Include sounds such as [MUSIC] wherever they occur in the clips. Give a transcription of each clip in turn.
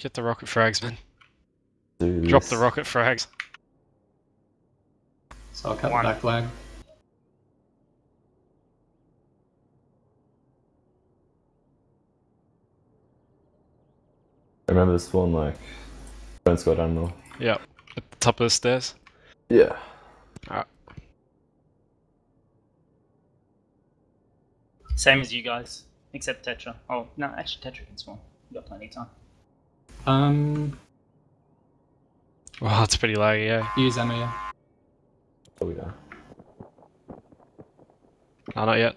Get the rocket frags, man. Do Drop this. the rocket frags. So I'll cut One. the back flag. I remember this one, like, don't go down though. Yep. At the top of the stairs. Yeah. Ah. Same as you guys, except Tetra. Oh, no, actually Tetra can spawn. You got plenty of time. Um, Wow, it's pretty laggy, yeah. use ammo, yeah. Oh yeah. No, not yet.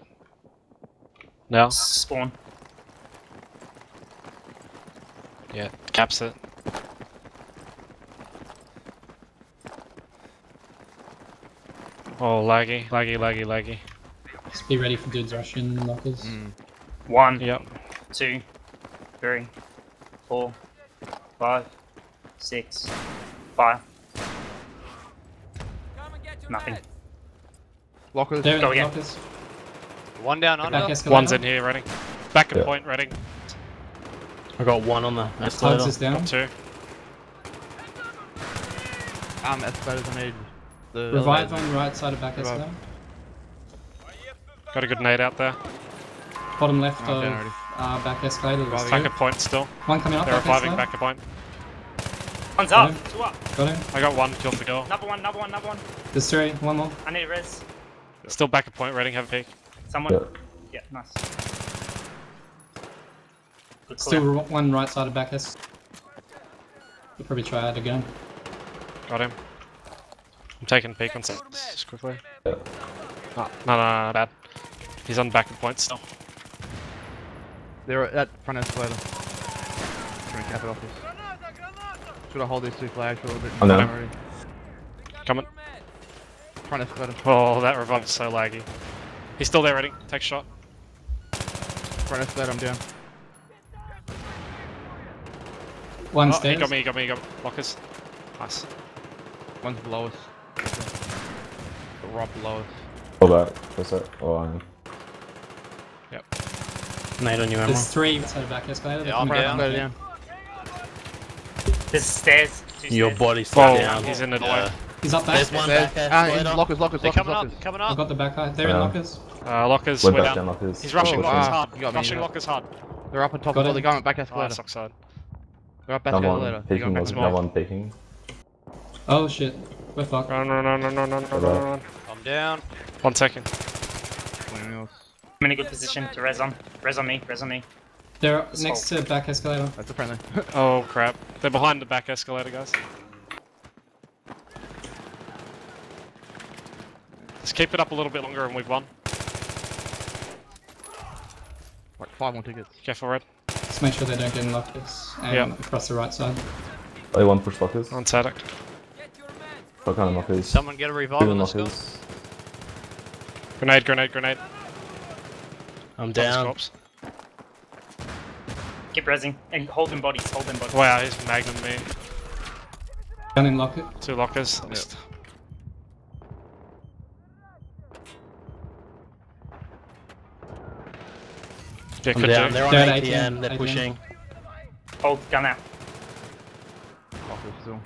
Now? Spawn. Yeah, caps it. Oh, laggy, laggy, laggy, laggy. Just be ready for dudes rushing lockers. One, Yep. two, three, four, five, six, five. Nothing. Lockers. There, Go again. lockers. One down Back under. One's in here, ready. Back at Yeah. point, ready. I got one on the Tugs escalator. is down. Two. Um, escalators. I need the. Revive on the right side of back Revive. escalator. Got a good nade out there. Bottom left Oh, of down already. Uh, back escalator. There's Reviving. Back two. at point still. One coming up. They're back reviving escalator. back at point. One's Got up, him. two up. Got him. I got one, killed the girl. Another one, another one, another one. There's three. One more. I need a res. Still back at point, ready, have a peek. Someone. Yeah. Yeah, nice. Good Still one right side of back es. We'll probably try it again. Got him. I'm taking a peek on some just quickly. Yeah. Oh, no, no, no, no, bad. He's on back at point still. They're at front escalator. Trying to cap it off this. Should I hold these two flags for a little bit? I'm down. Coming. Front escalator. Oh, that revive is so laggy. He's still there, ready. Take a shot. Front escalator. I'm down. One Oh, he got me, he got me, he got me. Lockers. Nice. One's below us. Right below us. Pull back. What's that? Oh, I Nade I don't remember. There's three inside the back escalator. Yeah, I'm right down. down. There's stairs. Two Your body's oh, down. He's in the door. He's up there. There's one there's, back there. Ah, lockers, lockers, They're coming lockers. up, coming up. I've got the back high. They're yeah. in lockers. Uh, lockers, we're, we're down. lockers. He's rushing oh, lockers hard. Got rushing me, lockers hard. They're up on top got of it. the garment back ah, escalator. Oh, sucks hard. They're up back escalator. Peeking no one peeking. Oh shit. We're fucked. Run, run, run, run, run, run, run, run. I'm down. One second. Twenty mils. I'm in a good position to res on. Res on me, res on me. They're next to the back escalator. That's a friendly. [LAUGHS] Oh crap. They're behind the back escalator, guys. Just keep it up a little bit longer and we've won. like five more tickets. Careful, Red. Just make sure they don't get in lockers. And Yeah. across the right side. Only one push lockers. On Sadek. What kind of lockers? Someone get a revive Two on this lockers. Grenade, grenade, grenade. I'm down. corpse. Keep resing. And hold them bodies, hold them bodies. Wow, he's magnum me. Gun in locker. Two lockers. Just- Yeah, I'm down. do. They're on They're ATM. ATM. They're pushing. Hold, gun out. Still.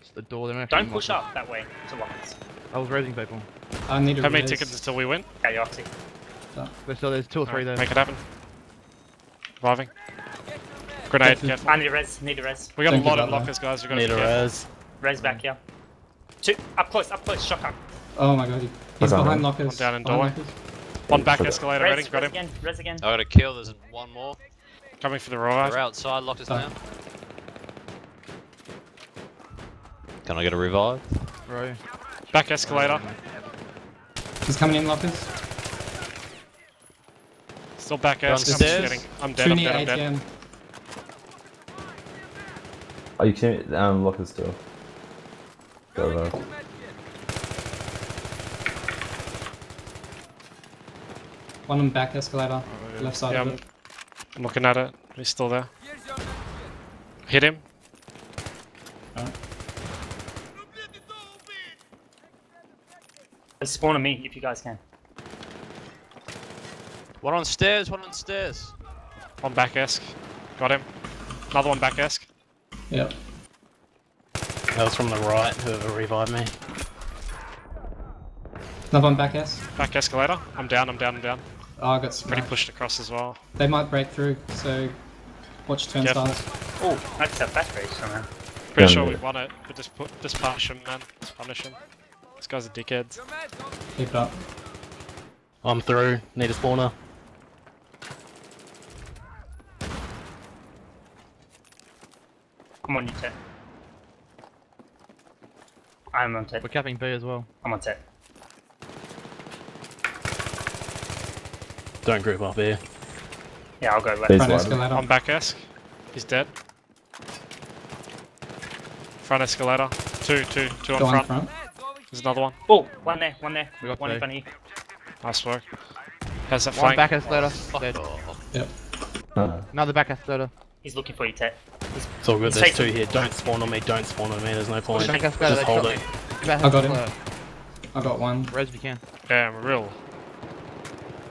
It's the door. They're Don't push up that way to lockers. I was raising people. I need a How many res. tickets until we win? Okay, Yoxie. There's still there's two or three there. Make it happen. Reviving. Grenade, Definitely. careful. I need a res, need a res. We got Don't a lot of lockers, guys. We got to Need be a careful. res. Res back here. Two, up close, up close, shotgun. Oh my god. he- What's He's behind man? lockers. One down in Behind doorway. One back escalator, Res, ready. Got him. again, res again. I got a kill. There's one more. Coming for the They're outside. Locked us Oh. down. Can I get a revive? Right. Back escalator. He's coming in lockers. Still back Down es. the I'm stairs. getting. I'm dead. Two I'm near dead. I'm dead. ATM. Oh, you can um lockers still. Go there. One on back escalator. Left side Yeah, of I'm, it. I'm looking at it. He's still there. Hit him. Spawn on me if you guys can. One on stairs. One on stairs. On back esk. Got him. Another one back desk. Yep. That was from the right, whoever revived me. Another one back S. Back escalator. I'm down, I'm down, I'm down. Oh, I got Pretty pushed across as well. They might break through, so watch turnstiles. Oh, that's a fast race somehow. Pretty Yeah, sure mate. we won it, but just put just punish him, man. Just punish him. This guy's a dickhead. Keep it up. I'm through. Need a spawner. I'm on you, Ted. I'm on Ted. We're capping B as well. I'm on Ted. Don't group up here. Yeah, I'll go left. Base Front ladder. escalator. On back desk. He's dead. Front escalator. Two, two, two on Go on front. front. There's another one. Oh, one there, one there. We got One in two. front of you. Nice work. How's that One flank? back escalator. Dead. Yep. Uh, Another back escalator. He's looking for you, Ted. It's all good. Let's There's take two here. Don't spawn on me. Don't spawn on me. There's no point. Just hold it. I got him. I got one. Res if you can. Damn, real.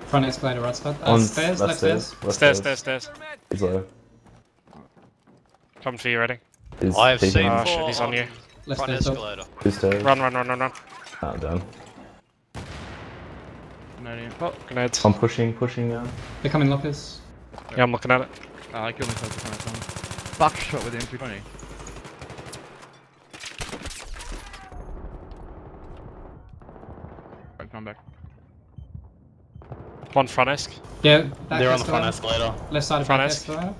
Front escalator right side. Uh, on stairs, left stairs. Left Stairs, stairs, stairs. He's low. Come to you, ready? He's I have peeking. seen Oh, four shit, he's on you. Left front stairs. escalator. Two stairs. Run, run, run, run, run. Ah, I'm down. No. Oh, grenades. I'm pushing, pushing now. They're coming lockers. Yeah, I'm looking at it. Oh, I killed myself this time. Fuck shot with the M320. Right, come back. One front esk. Yeah, back They're on the front escalator. escalator. Left side of Front back esc. escalator.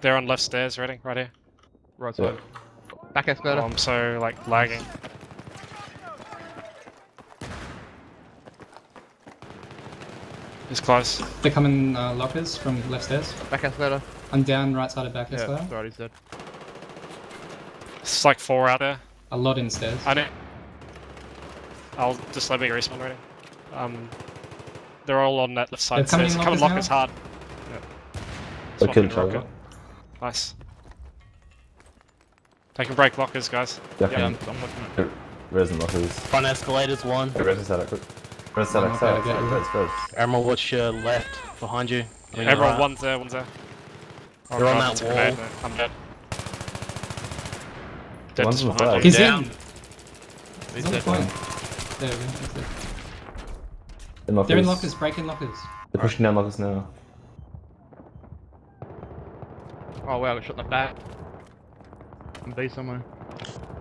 They're on left stairs, ready? Right here. Right Yeah. side. Back Oh, escalator. I'm so, like, lagging. It's close. They're coming uh, lockers from left stairs. Back escalator. I'm down right side of back Yeah, escalator. sorry, he's dead. It's like four out there. A lot in stairs. I don't. I'll just let me respawn ready. Um, they're all on that left side. They're coming stairs. in Coming lockers lockers hard. So Swap kill in each Nice. They can break lockers, guys. Yeah, Yeah, I'm. I'm looking at Res and lockers. Front escalator's one. Hey, res is out, quick. Res is out, Oh, res, okay, out, okay. res, res. Emerald, what's your left? Behind you. I Everyone, right. one's there, one's there. Oh, They're on that it's a wall. I'm dead. Dead One's just on the behind flag. you. He's down. in. He's He's on dead. point. There we go. That's it. In lockers. They're in lockers. Break in lockers. They're pushing down lockers now. Oh wow, I got shot in the back. On B somewhere.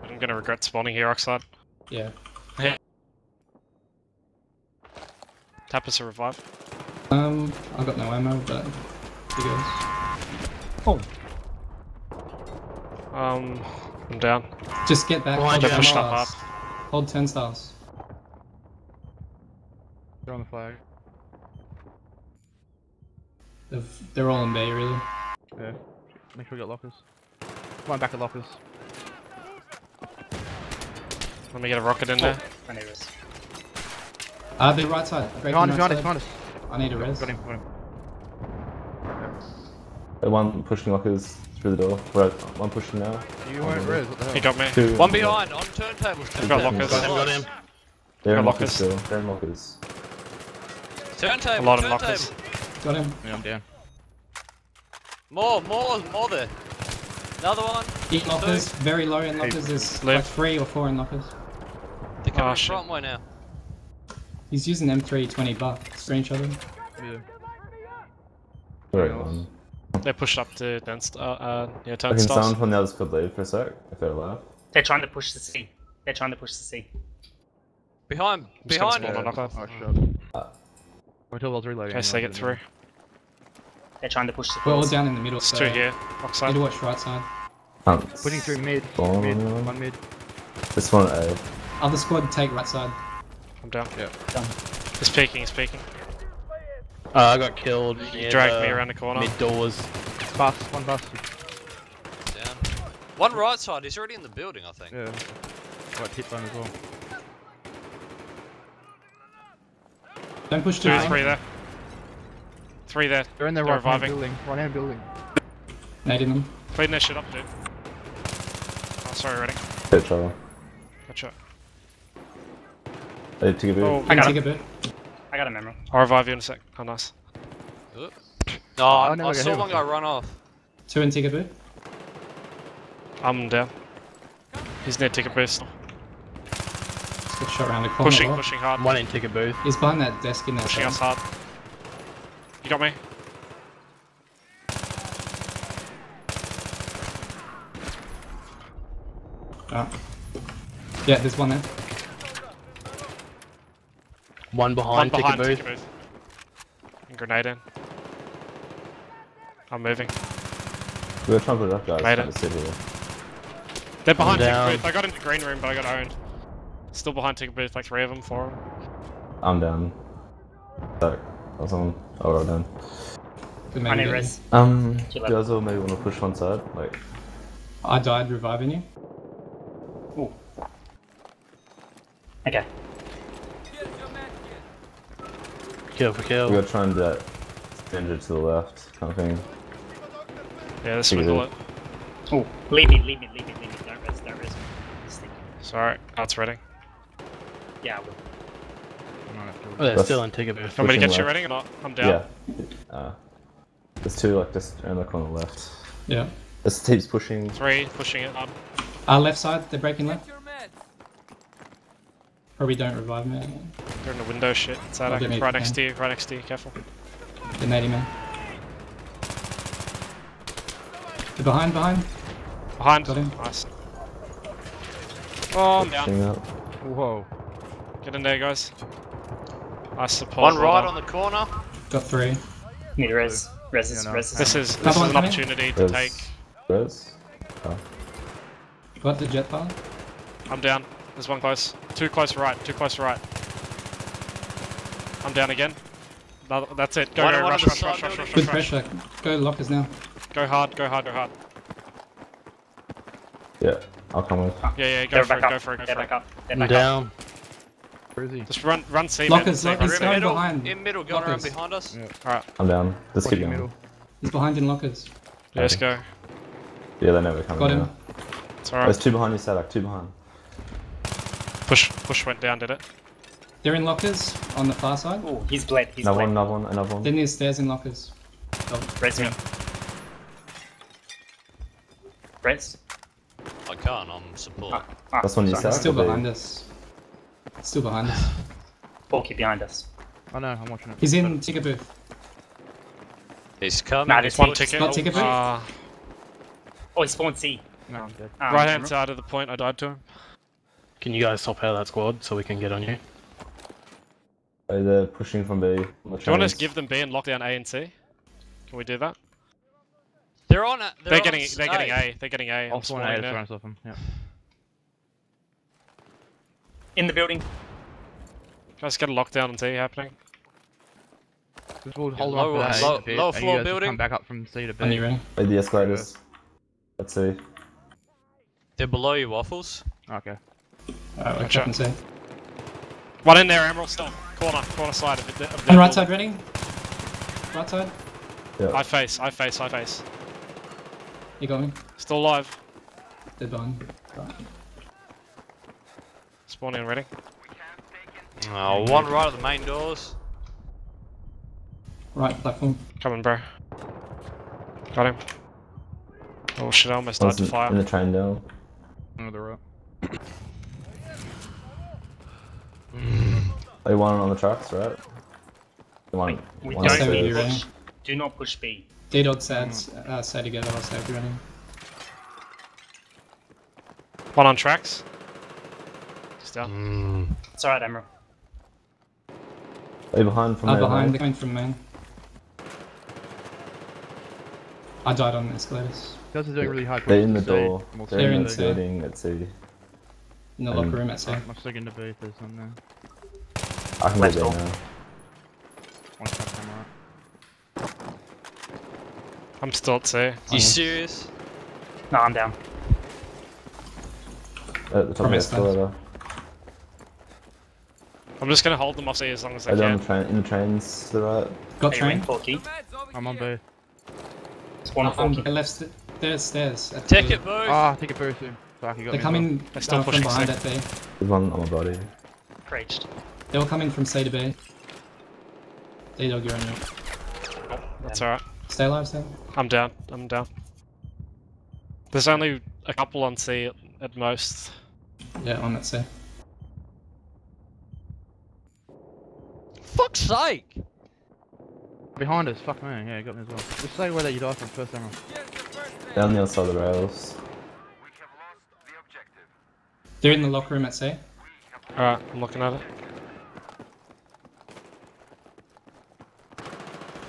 I'm gonna regret spawning here, Oxide. Yeah. Tap us a revive. Um, I've got no ammo, but he goes. Um, I'm down. Just get back. Behind hold you, pushed up turnstiles. Hold turnstiles. They're on the flag. They've, they're all in bay, really. Yeah. Make sure we got lockers. One back at lockers. Let me get a rocket in there. I know this. Uh, they're right side. Break Behind in us, behind us, behind us. I need a res. Got him, got him. They're one pushing lockers through the door. Right, one pushing now. You weren't res, what the hell? He got me. Two. One behind, on turntables. We've got lockers. Got him, got him. They're in lockers lockers. still. They're in lockers. Turntable, A lot of turntable. lockers. Got him. Yeah, I'm down. More, more, more there. Another one. Eight lockers. Very low in lockers. There's Live. like three or four in lockers. They're coming Oh, shit. front way now. He's using M320 buck. Screenshot him. Yeah. Very else? One. They pushed up to Denst. Uh, uh, yeah, I can turnstiles. sound from the other squad lead for a sec, if they're alive. They're trying to push the C. They're trying to push the C. Behind, Just gonna behind spawn you. on knocker. Oh, shot. Uh. Wait till I was reloading. Okay, so they get through. They're trying to push the We're all down in the middle. It's so two here. Need to watch right side. Can't Putting through mid. spawn Mid. One mid. This one A. Other squad take right side. I'm down. Yeah. Done. He's peeking, he's peeking. Uh, I got killed. He dragged uh, me around the corner. Mid doors. Bus, one bus. Down. One right side, he's already in the building, I think. Yeah. Got hit by as well. Don't push too Two, three there. Three there. They're in their They're right hand building. Right hand building. Nading them. Clean their shit up, dude. Oh, sorry, ready. Hit each other. Gotcha. They took a bit. Oh, I got take him. a bit. I got a memory. I'll revive you in a sec. Oh, nice. No, I I, I saw one guy run off. Two in ticket booth. I'm down. He's near ticket booth. Just got shot around the corner. Pushing, Lock. pushing hard. One in ticket booth. He's behind that desk in there. Pushing side. us hard. You got me? Ah. Yeah, there's one there. One One behind, behind ticket booth. ticket booth. And grenade in. I'm moving. We're trying to put it up, guys. Made it. to sit here. They're behind ticket down. booth. I got into green room, but I got owned. Still behind ticket booth, like three of them, four of them. I'm down. I was on. Oh, we're down. They I need res. Um, Too do you guys all maybe want to push one side? Like. I died reviving you. Okay. Kill for kill. we gotta try and get Ginger to the left, kind of thing. Yeah, this Ticket swindle it. Oh, leave me, leave me, leave me, leave me. Don't res, don't res. Stick. Sorry, that's ready. Yeah, I will. I'm not sure. Oh, they're That's- still in ticket booth. Want me to Pushing get you left. ready or not? I'm down. Yeah. Uh, there's two, like, just around the corner left. Yeah. This team's pushing. Three, pushing it up. Our left side, they're breaking left. Probably don't revive me. They're in the window shit. It's I'll out get me right if next to you, right next to you, careful. The 80 man. They're behind, behind. Behind. Got him. Nice. Oh, I'm down. Whoa. Get in there, guys. I suppose. One right on the corner. Got three. Need res. Res is, res is. This is this is an opportunity to There's. take. Res. Oh. Got the jet pile. I'm down. There's one close. Two close right. Two close right. I'm down again. That's it. Go, One- go, one rush, of rush, rush, rush, rush, Good rush, pressure. Go lockers now. Go hard, go hard, go hard. Yeah, I'll come with. Yeah, yeah, go They're for it, back go for it, go They're for back it. up. They're I'm back up. down. Where is he? Just run, run C, Lockers, man. lockers. C. Going behind. in middle, going around behind us. Alright, I'm down. Let's keep going. He's behind in lockers. let's go. Yeah, they know we're coming Got him. now. It's There's alright. two behind you, Sadak. Two behind. Push, push went down, did it? They're in lockers on the far side. Oh, he's bled. He's Another bled. one, another one, another one. They're near stairs in lockers. Res me. Yeah. Res. I can't, I'm support. Ah, ah, That's one you sorry. said. Still behind us. Still behind us. Porky behind us. Oh no, I'm watching it. He's in ticket booth. He's coming. Nah, there's One ticket. got ticket booth? Uh, Oh, he's spawned C. No, I'm dead. Um, right hand side of the point, I died to him. Can you guys top out that squad so we can get on you? Oh, they're pushing from B. Do you want us to give them B and lock down A and C? Can we do that? They're on it. They're, They're on getting, s- they're getting A. They're getting A. I'll I'm spawn spawning A to there. try and stop him. Yeah. In the building. Guys, get a lockdown and C happening. Just we'll hold low- on for that low- bit, low floor building. Come back up from C to Are you B. ready? Oh, the escalators. Let's see. They're below you, waffles. Okay. Alright, we're Gotcha. tapping One in there, Emerald still. Corner, corner side of the, of the On right side ready? Right side? I face, I face, I face. You got me? Still alive. They're behind. Right. Spawning ready. Oh, one right at the main doors. Right platform. Coming, bro. Got him. Oh shit, I almost died to in, fire. in the train down. Under the right. Oh, one on the tracks, right? The one. We one don't need you push. Do not push B. D dog sads uh, stay together, I'll stay ready. One on tracks. Just down. Mm. It's alright, Emerald. Are you behind from Uh, there? behind, mate? they're coming from main. I died on escalators. Guys are doing really hard. They're in the door. see. We'll They're see They're in in the where C. they go. building at C. In the Um, locker room at C. I'm still in the booth. There's one there. I can Let's go go. there now. One shot camera. I'm still at C. You serious? No, I'm down. At the top of the Promise that. escalator. I'm just gonna hold them off C as long as I they're on can. the train. In the trains to the right. Got Are you in train. Porky? I'm on B. Spawn on Um, Porky. left st- there's stairs. At the- Ticket booth. Ah, take a booth soon. Fuck, you got They're me. coming They're still uh, from behind C. at B. There's one on my body. Preached. They were coming from C to B. D dog, you're on your. That's alright. Stay alive, stay alive. I'm down. I'm down. There's only a couple on C at, at most. Yeah, on that C. Fuck's sake! Behind us, fuck me, yeah, you got me as well. Just say where that you died from first time. Down the other side of the rails. They're in the locker room at C. Alright, I'm looking at it.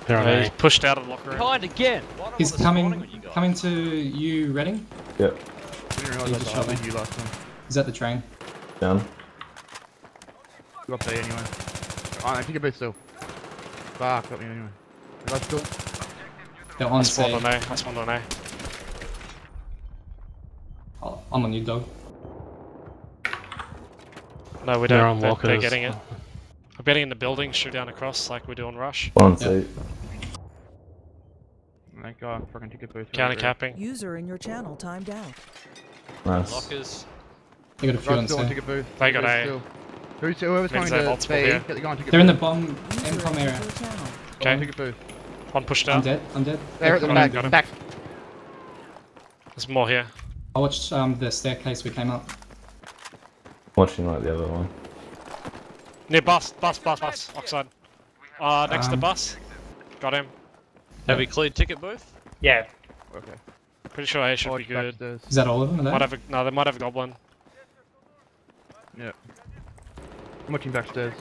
They're on Yeah, he's pushed out of the locker room. Behind again! Why He's coming you coming to you, Reading. Yep. We didn't realise You I just died shot with me. you last time. He's at the train. Down. You got B anyway. Oh, no, take a boost still. Fuck, got me anyway. Did I still? They're I on C. spawned on A. I spawned on A. Oh, I'm on you, dog. No, we They're don't. on They're, lockers. they're getting it. I'm getting in the building, shoot down across like we do on Rush. One Yeah. seat. That guy fucking took a boost. Counter capping. User in your channel timed out. Nice. Lockers. They got a few on still C. take. They got A. still. Who's, whoever's Means coming to multiple B, here. get the guy and take They're in the bomb User income entered area. your channel. Go on, Okay. Take a boost. One pushed down. I'm dead. I'm dead. There at the back, coming. got him. back. There's more here. I watched um, the staircase we came up. Watching like the other one. Near bus, bus, bus, bus. Oxide. Uh, next to Um, bus. Got him. Have we cleared ticket booth? Yeah. Okay. Pretty sure A should Watch be good. backstairs. Is that all of them? Might have a, no, they might have a goblin. I'm watching backstairs.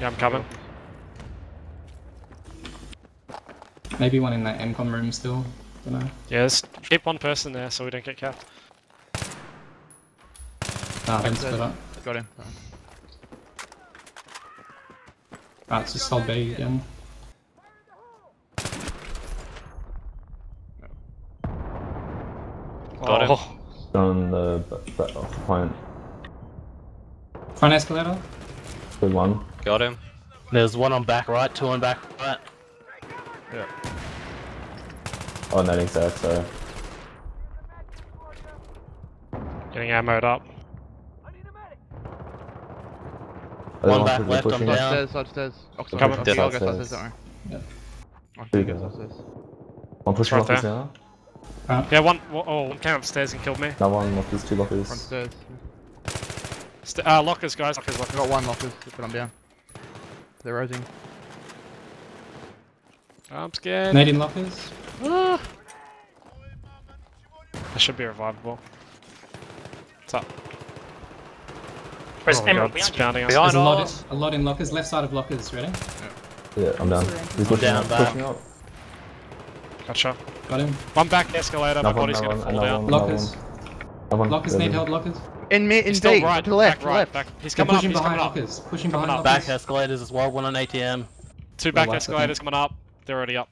Yeah, I'm coming. Maybe one in that MCOM room still. Don't know. Yeah, just keep one person there so we don't get capped. Nah, don't split up. Got him. Right, it's just hold B again. Got him. oh, On the b- b- off the point. Front escalator. Good one. Got him. There's one on back right, two on back right. Yeah. Oh, netting sack, sorry. Getting ammoed up. One back left, that are I'm pushing down. it? Side stairs, side stairs. Oxford. Coming. I'll go Side side stairs, stairs. don't worry. Yeah. I'll There you go go. side stairs. One pushing Right lockers there. now. Yeah, one, one- oh, one came upstairs and killed me. Another one, lockers, two lockers. Front stairs. St uh, lockers, guys. Lockers, I lockers. got one lockers, but I'm down. They're rising. I'm scared. Canadian lockers. Ah. I should be revivable. What's up? Where's oh my Emerald god, it's behind you? pounding us. There's a lot, us. in, a lot in lockers. Left side of lockers. Ready? Yeah, I'm down. User entered He's pushing down, up, back. pushing up. Gotcha. Got him. One back escalator, my Another one, body's another gonna fall another down. one, Lockers. one. Lockers There's need a- held lockers. In me, in He's still B, right, to the left, back to right, left. back. He's They're coming up, pushing he's coming behind up. lockers. Pushing Coming behind up. lockers. Back escalators as well, one on ATM. Two back escalators coming up. They're already up.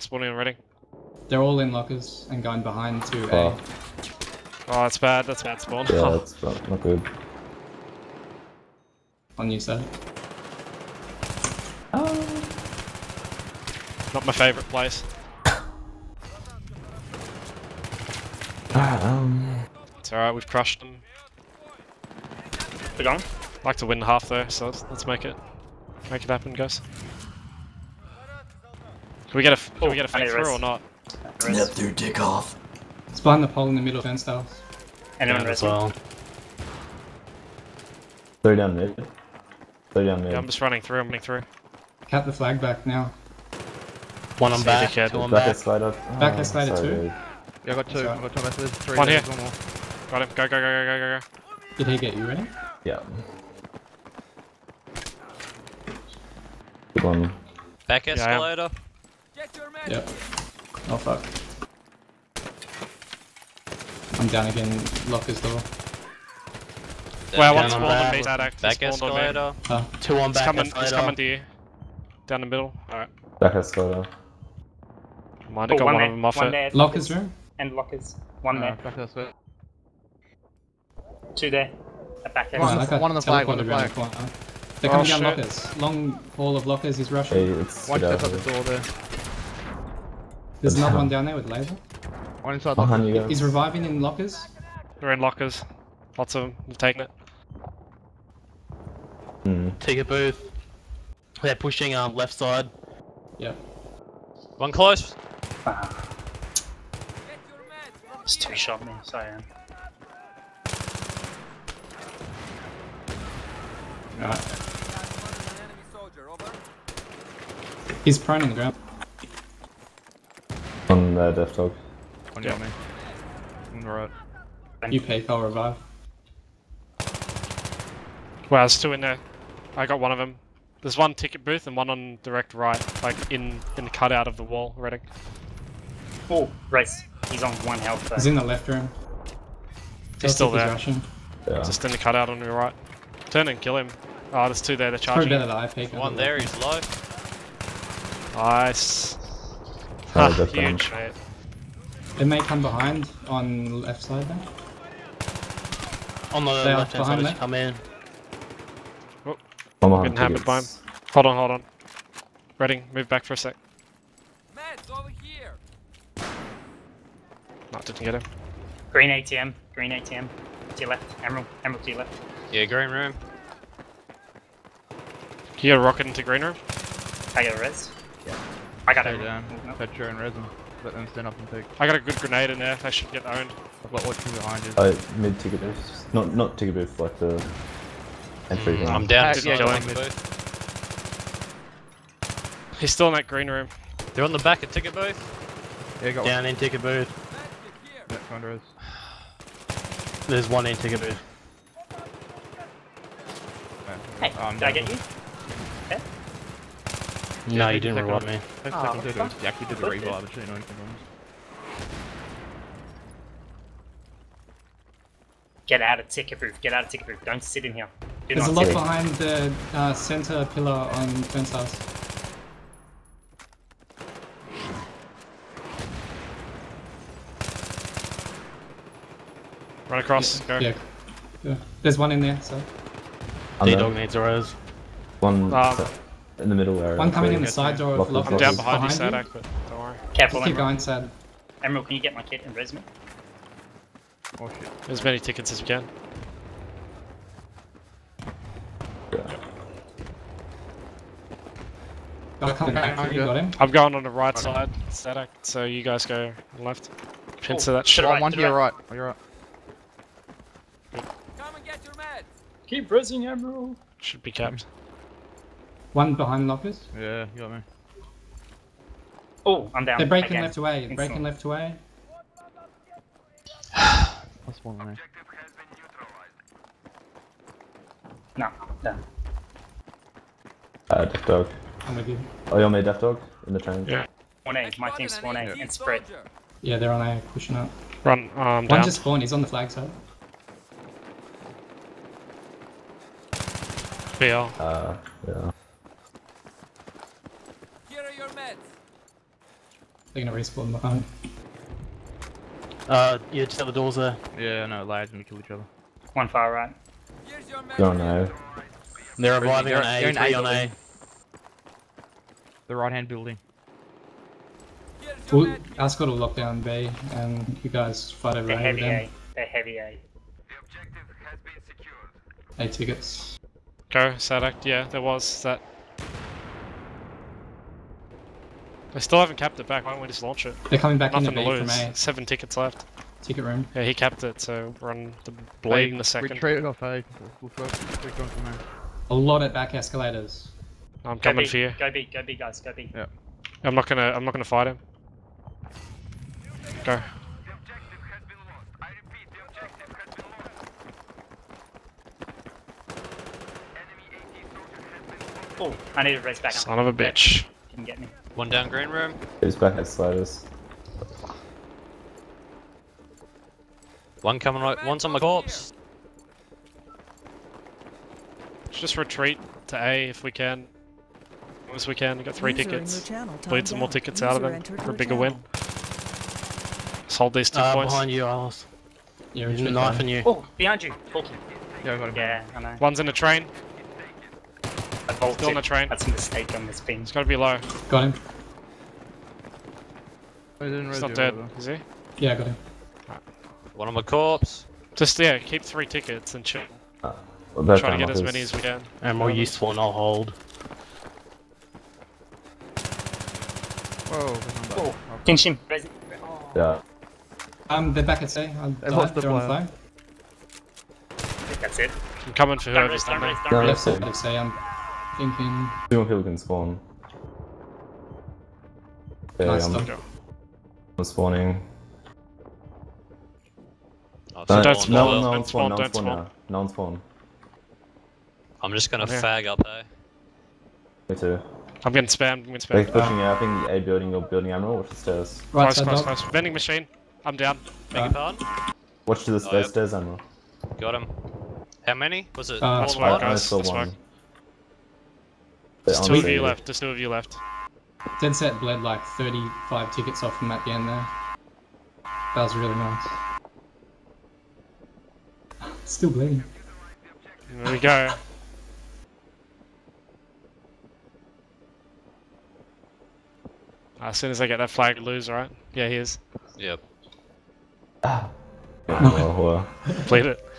Spawning already. They're all in lockers and going behind to Oh, A. Oh, that's bad. That's bad spawn. yeah, [LAUGHS] that's not, not good. On you side. Not my favourite place. [COUGHS] Um, It's alright, we've crushed them. They're gone. like to win half though, so let's, let's make it make it happen, guys. Can we get a can we get a I need fake a through rest. or not? Rest. dude, dick off. It's behind the pole in the middle turnstiles. Anyone Yeah, as resting? well. Throw down mid. Throw down mid. Yeah, I'm just running through. I'm running through. Cap the flag back now. One on back, dickhead. two on Back back. escalator. Back Oh, escalator sorry, two? dude. Yeah, I got two. I got two. There's three. One here. One more. Got him. Go go go go go go go. Did he get you ready? Yeah. Good one. Back I am. escalator. Yep. Oh fuck. I'm down again. Lockers door. Well, one Down on spawned on me. That act. Back spawned on me. escalator. Oh, Two on He's back coming. He's coming to you. Down the middle. Alright. Back escalator. Might have Oh, got one one there. of them off one it. there. lockers room. And lockers. One Uh, there. Back escalator. Two there. A back One on escalator. the- one on the flag, one on the flag. corner. They're Oh, down shit. lockers. Long hall of lockers. He's rushing. Hey, it's One get out up the door there. There's another one down there with laser. One inside Behind locker. you guys. He's reviving in lockers. They're in lockers. Lots of them. We've taken it. Hmm. Ticket booth. They're pushing um left side. Yep. One close. Ah. It's two shot me, sorry. Aaron. Right. He's prone on the ground. On uh, Death Dog. One got me. On the right. You peek, I'll revive. Wow, there's two in there. I got one of them. There's one ticket booth and one on direct right, like in in the cutout of the wall, Reading. Oh, race. He's on one health though. He's in the left room. He's still there. Rushing. Yeah. Just in the cutout on your right. Turn and kill him. Oh, there's two there. They're Probably charging. better that I peek. One there, he's low. Nice. Oh, Ha, death down. huge, mate. It may come behind on left side there. On the They are left hand behind side as me. come in. One behind Getting hammered by him. Hold on, hold on. Reading, move back for a sec. No, didn't get him. Green ATM, green ATM. To your left, Emerald, Emerald to your left. Yeah, green room. Can you get a rocket into green room? I got a res. I got Stay it. down. No. Petra and resin. Let them stand up and take. I got a good grenade in there. They should get owned. I've got watching behind you. Uh, mid ticket booth. Not not ticket booth, like the entry. Mm. I'm down to yeah, the go booth. He's still in that green room. They're on the back of ticket booth. Yeah, got Down in ticket booth. one. Yeah, under us. There's one in ticket booth. Hey, Um, did I get you? No, Yeah, you didn't second reward me. That's Oh, second, third, fuck. You actually did the Fuck revive, it. I didn't know anything on Get out of ticket booth, get out of ticket booth. Don't sit in here. Do There's a lot sit. behind the uh, center pillar on fence house. Run across. Go. Yeah. yeah. There's one in there, so. Under. D-Dog needs a res. One Um, se- in the middle area. One coming in the side door of Lockers, lockers. I'm down Lockers. behind, you, Behind Sadak, but don't worry. Careful, Just keep Emerald. going, sad. Emerald, can you get my kit and res me? Oh shit. As many tickets as we can. Yeah. I'll come back. Okay. You got him? I'm going on the right side, Sadak, so you guys go left. Pincer that to shit. the One, right, one to to the your right. Oh, you're right. Keep resing Emerald. Should be capped. One behind lockers. Yeah, you got me. Oh, I'm down. They're breaking again. left away. Excellent. Breaking left away. [SIGHS] That's one there. No, no. Uh, Death Dog. I'm with you. Oh, you're on me, Death Dog? In the train? Yeah. Spawn A, my team's spawn A and spread. Yeah, they're on A, pushing up. Run, um, One down. just spawned. He's on the flag side. BL. Uh, yeah. They're gonna respawn behind. Uh, yeah, just have the doors there. Yeah, no, lads, and we kill each other. One far right. Don't know. They're reviving on A, they're in A on A. The right hand building. Well, us got to lock down B, and you guys fight over They're A with heavy them. A. They're heavy A. The objective has been secured. A tickets. Go, Sadak. Yeah, there was that. They still haven't capped it back. Why don't we just launch it? They're coming back Nothing into to B from lose. A. Seven tickets left. Ticket room. Yeah, he capped it, so we're on the blade in the second. Retreat off A. We'll go, keep going from. A lot at back escalators. I'm Go coming B, for you. Go B, go B, guys, go B. Yeah. I'm not gonna. I'm not gonna fight him. Go. Oh, I need to race back up. Son of a bitch. Didn't get me. One down green room. It's back at sliders. One coming right. One's on my corpse. Let's just retreat to A if we can. As long as we can. We got three User tickets. channel Bleed timed some more out. tickets out of User them for a your bigger win. channel. Let's hold these two Uh, points. behind you, Alice. Yeah, He's retreat knifing you. Oh, behind you. Talking. Yeah, I got him. Yeah, I know. One's in the train. I bolted. Still on the train. That's a mistake on this ping. It's gotta be low. Got him. Oh, he didn't He's not dead, is he? Yeah, got him. One on my corpse. Just yeah, keep three tickets and chill. Uh, well, they're Try to get as many as we can. And more useful and I'll hold. Whoa, behind that. Finish him. Yeah. Um, they're back at sea. I They've lost the They're on player. flag. I think that's it. I'm coming for Don't whoever's rest, don't down there. rest, No, don't Yeah, that's it. at sea. I'm thinking. Two more people can spawn. Yeah, Nice I'm, stuff. I'm spawning. I've No, don't spawned spawn. no, well. no one Don't spawn, no spawn, one don't spawn spawn. now. No one spawn. I'm just gonna Okay. fag up, eh? Me too. I'm getting spammed. I'm getting They're spammed. pushing out. I think the A building or building ammo. Watch the stairs. Right Close, side close, dog. close. Vending machine. I'm down. Beg your pardon? Watch to the Oh, stairs, yep. stairs ammo. Got him. How many? Was it Uh, more That's than right, one? I guys. saw Let's one. Work. They're There's two of you left. There's two of you left. Dead set bled like 35 tickets off from at the end there. That was really nice. [LAUGHS] Still bleeding. There we go. [LAUGHS] Ah, as soon as I get that flag, lose, right? Yeah, he is. Yep. [LAUGHS] Yeah, oh, well, well. Bleed it.